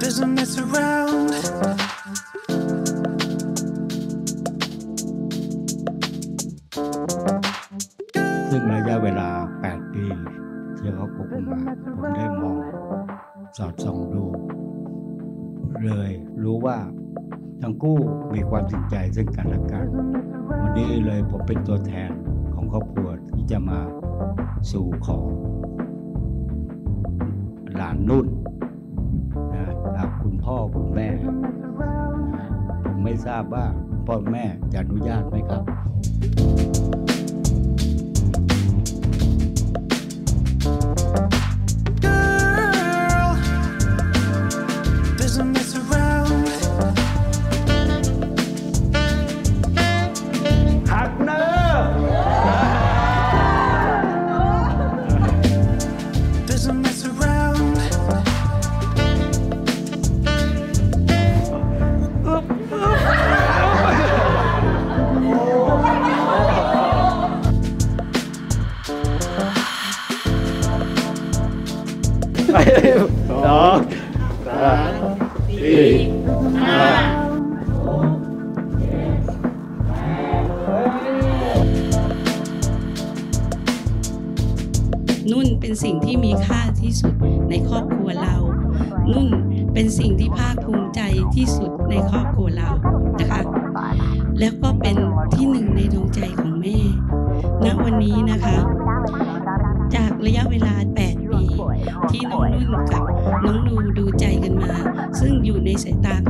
doesn't mess around. ซึ่งระยะเวลา8ปีที่เขาคบกันมาผมได้มองสอดส่องดู เลยรู้ว่าทั้งคู่มีความจริงใจซึ่งกันและกัน วันนี้เลยผมเป็นตัวแทนของครอบครัวที่จะมาสู่ขอหลานนุ่น พ่อคุณแม่ ผมไม่ทราบว่าพ่อแม่จะอนุญาตไหมครับ Girl doesn't mess around. หักเสองสามสี่ห้านุ่นเป็นสิ่งที่มีค่าที่สุดในครอบครัวเรา นุ่นเป็นสิ่งที่ภาคภูมิใจที่สุดในครอบครัวเรานะคะ แล้วก็เป็นที่หนึ่ง ซึ่งอยู่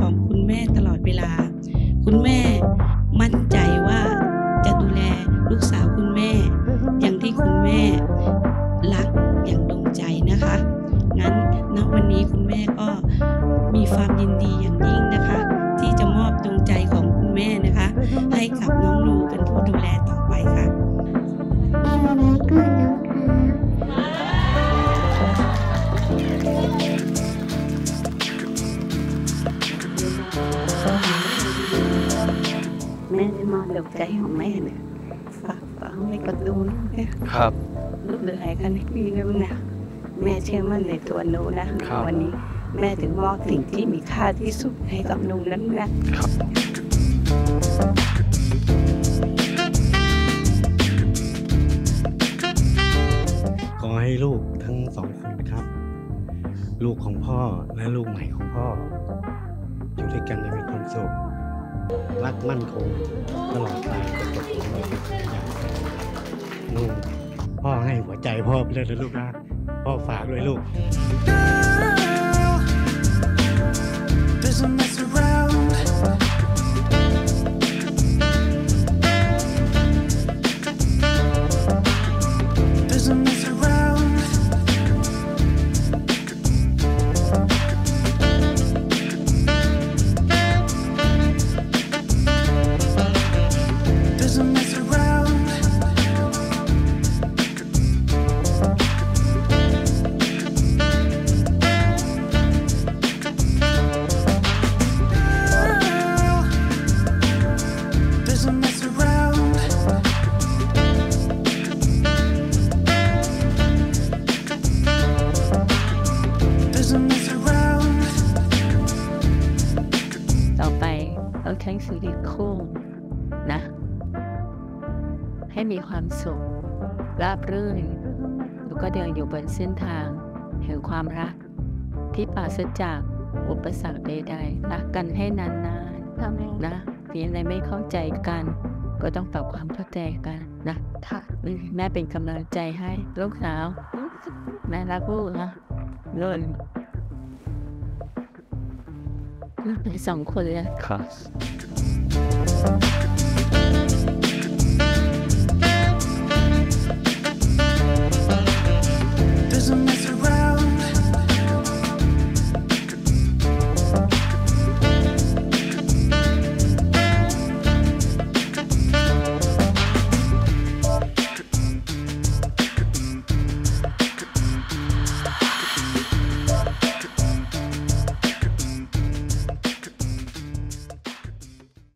ม่ได้มอบดวงใจของแม่เนี่ยฝากฝังในกระดูนเนี่ยครับ ลูกเดือยกันให้พี่นะลูกนะแม่เชื่อมั่นในตัวหนูนะ ครับ วันนี้แม่ถึงมอบสิ่งที่มีค่าที่สุดให้กับหนูนั้นนะ ครับ ขอให้ลูกทั้งสองคนนะครับ ลูกของพ่อและลูกใหม่ของพ่อ อยู่ด้วยกันอย่างมีความสุข รักมั่นคงตลอดไปจะจบลงในอย่างนู่นพ่อให้หัวใจพ่อไปเลยนะลูกนะพ่อฝากด้วยลูก ให้มีความสุขราบรื่นแล้วก็เดินอยู่บนเส้นทางแห่งความรัก ที่ปราศจากอุปสรรคใดๆรักกันให้นานๆนะมีอะไรไม่เข้าใจกัน ก็ต้องปรับความเข้าใจกันนะค่ะแม่เป็นกำลังใจให้ลูกสาวแม่รักลูกนะเลินลูกเป็นสองคนเลยครับ Doesn't